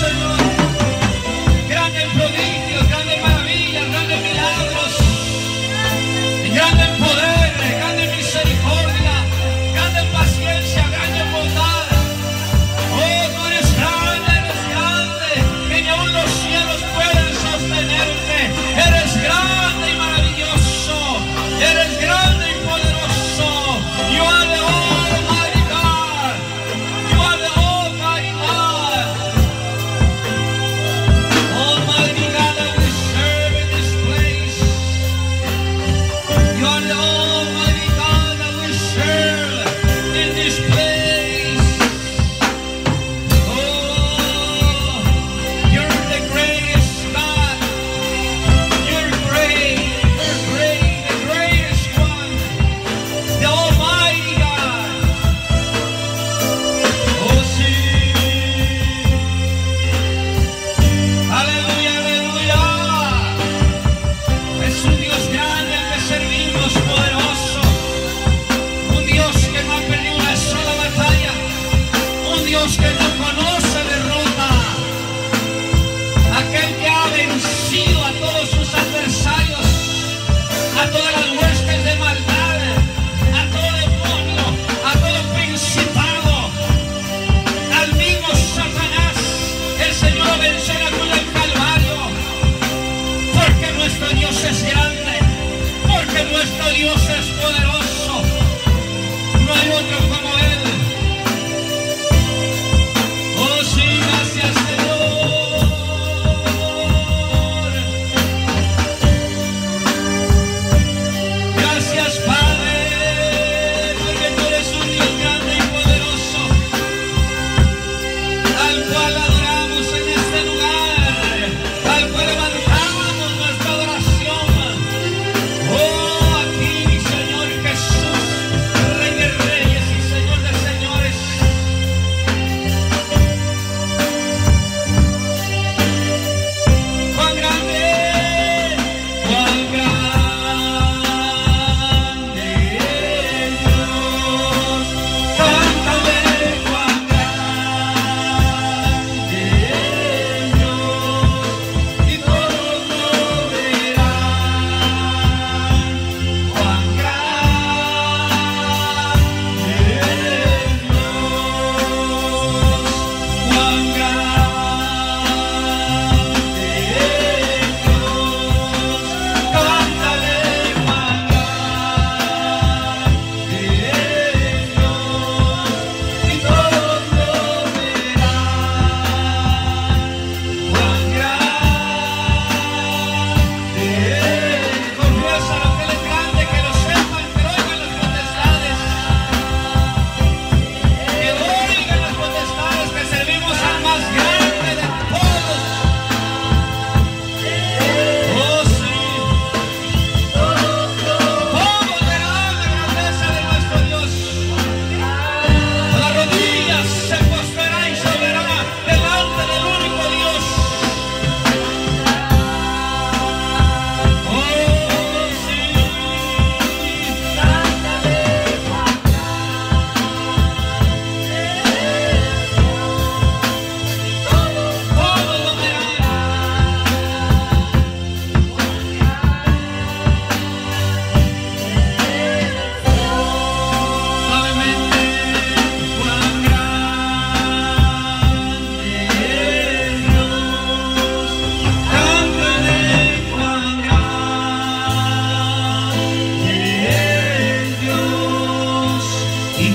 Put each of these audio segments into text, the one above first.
Senhor.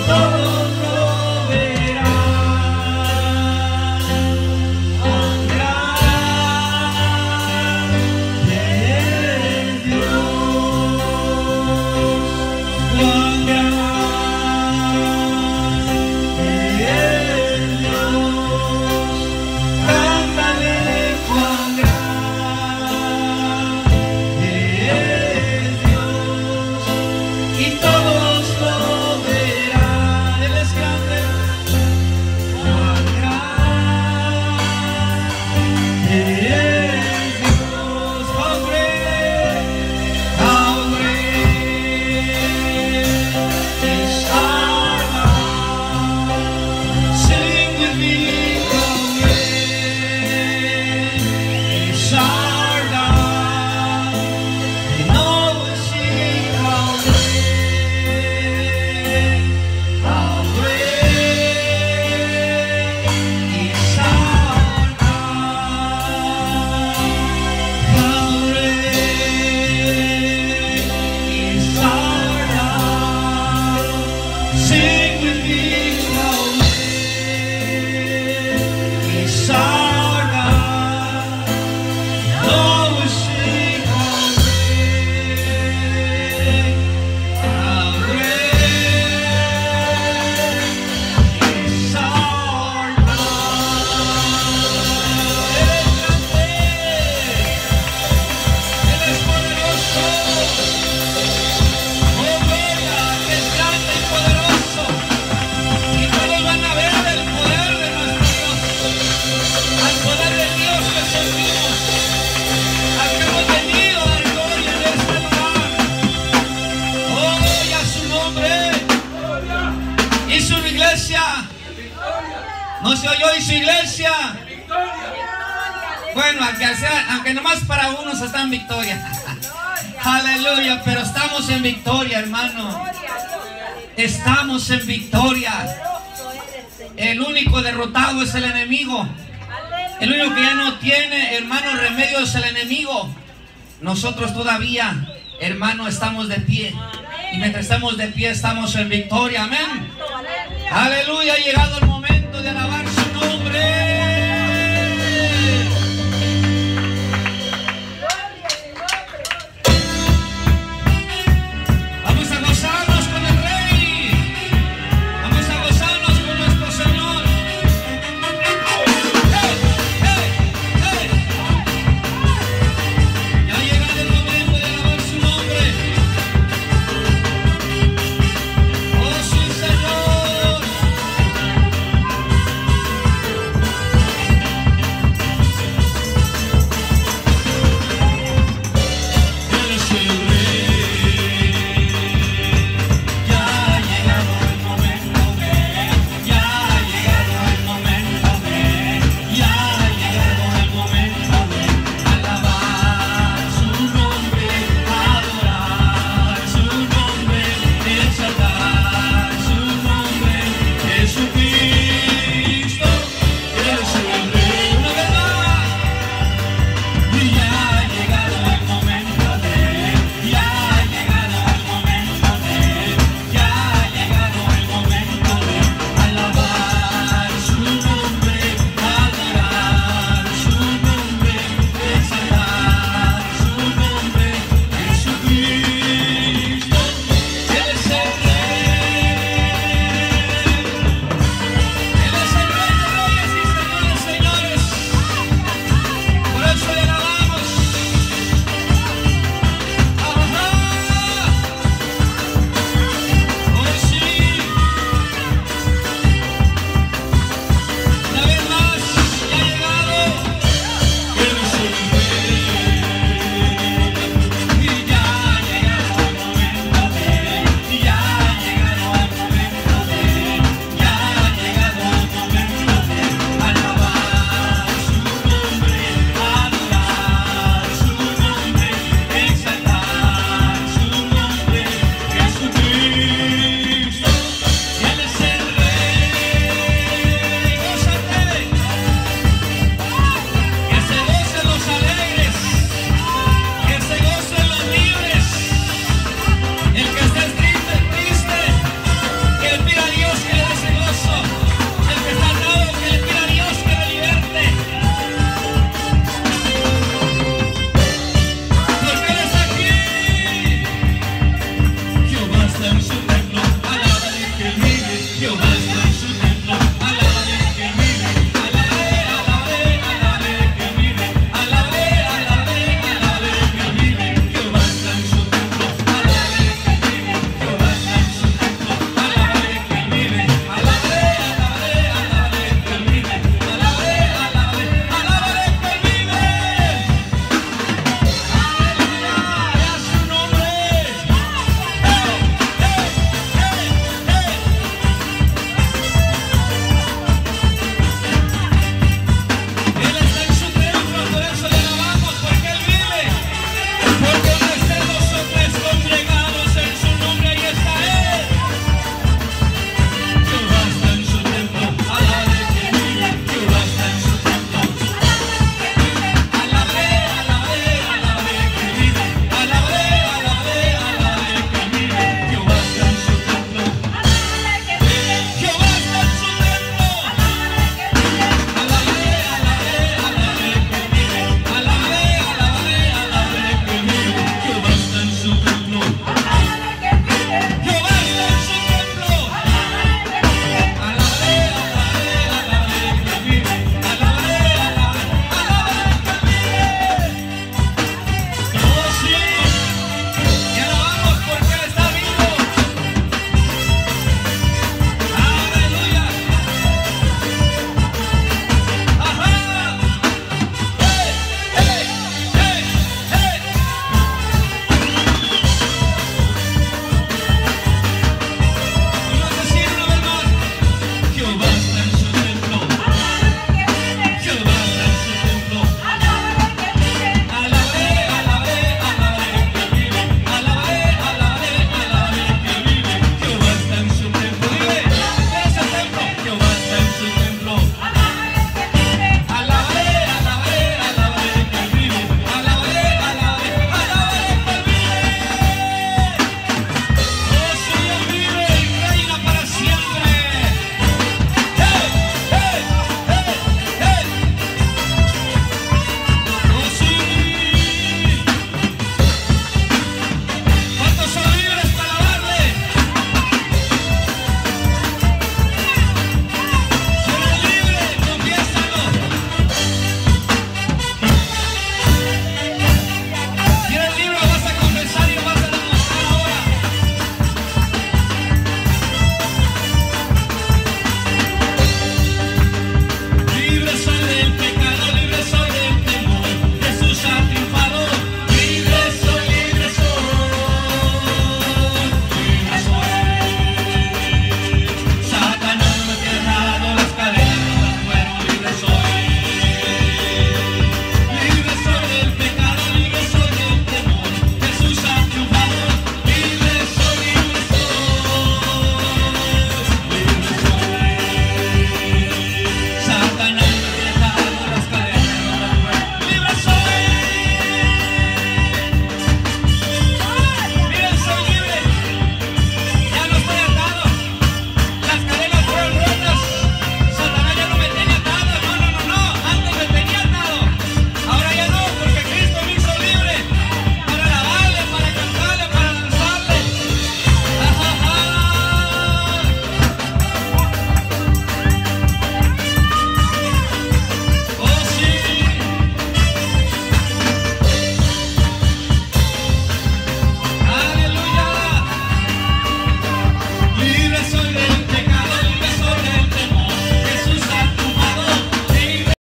Oh. ¿No se oyó en su iglesia? Bueno, aunque, sea, aunque nomás para unos está en victoria. Aleluya, pero estamos en victoria, hermano. Estamos en victoria. El único derrotado es el enemigo. El único que ya no tiene, hermano, remedio es el enemigo. Nosotros todavía, hermano, estamos de pie. Y mientras estamos de pie, estamos en victoria. Amén. Aleluya. Ha llegado el momento de alabar